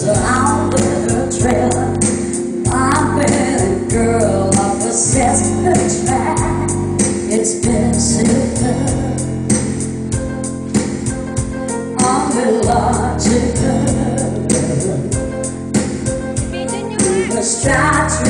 till I'm the trail. My bad girl, I possess her track. Expensive love. I'm illogical. Let's try to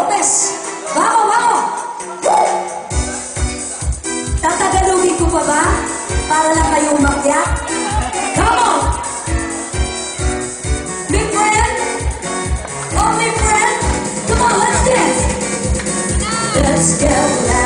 Lopez. Bako, bako! Tatagalogin ko pa ba? Para lang kayo umakya? Come on! Big friend! Oh, Only friend! Come on, let's dance! Let's get loud!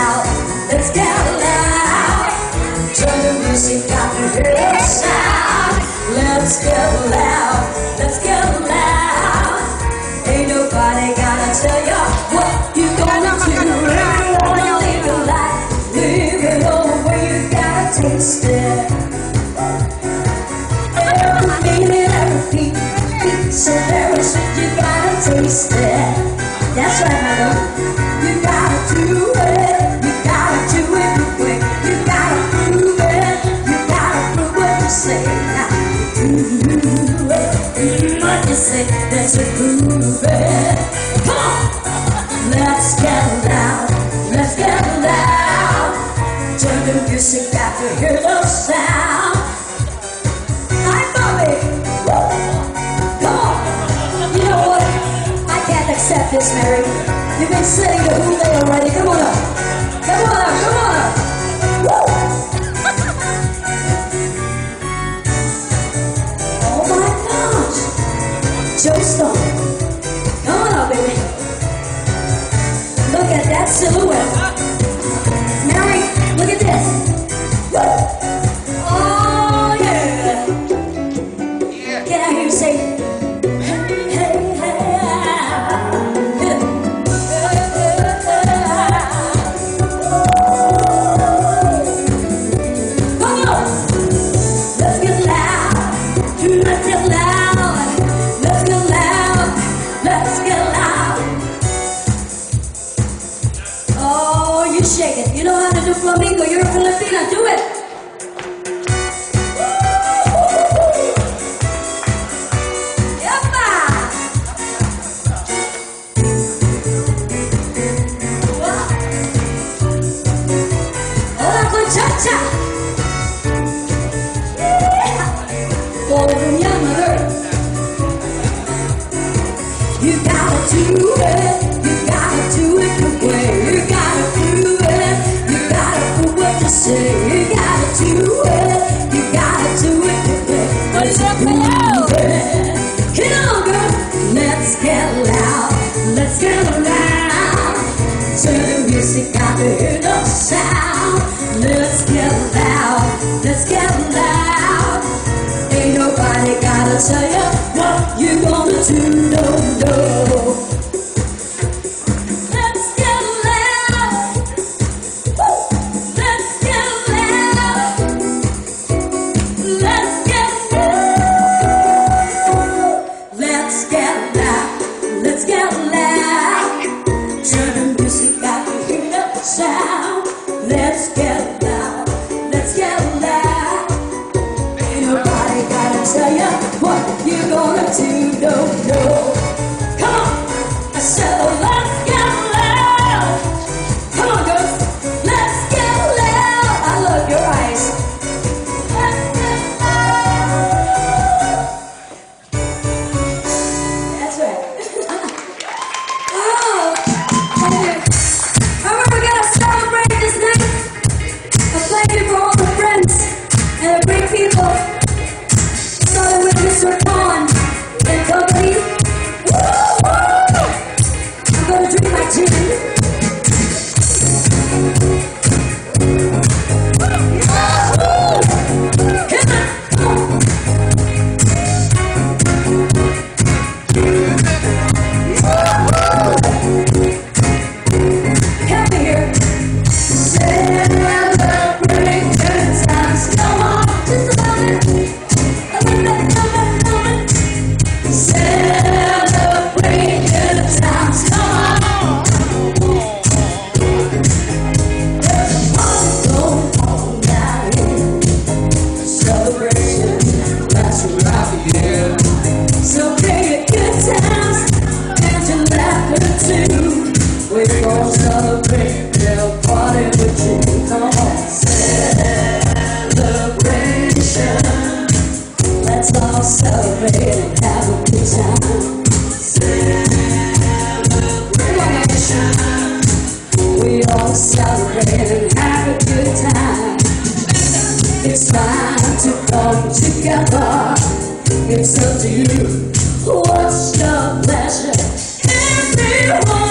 so very sweet, you gotta taste it. That's right, madam, you gotta do this, Mary. You've been sitting the whole day already. Come on up. Come on up. Come on up. Woo! oh my gosh. Joe Stone. Come on up, baby. Look at that silhouette. shake it. You know how to do flamingo. You're a Filipina. Do it. you gotta do go. It's up to you. What's the pleasure? Everyone.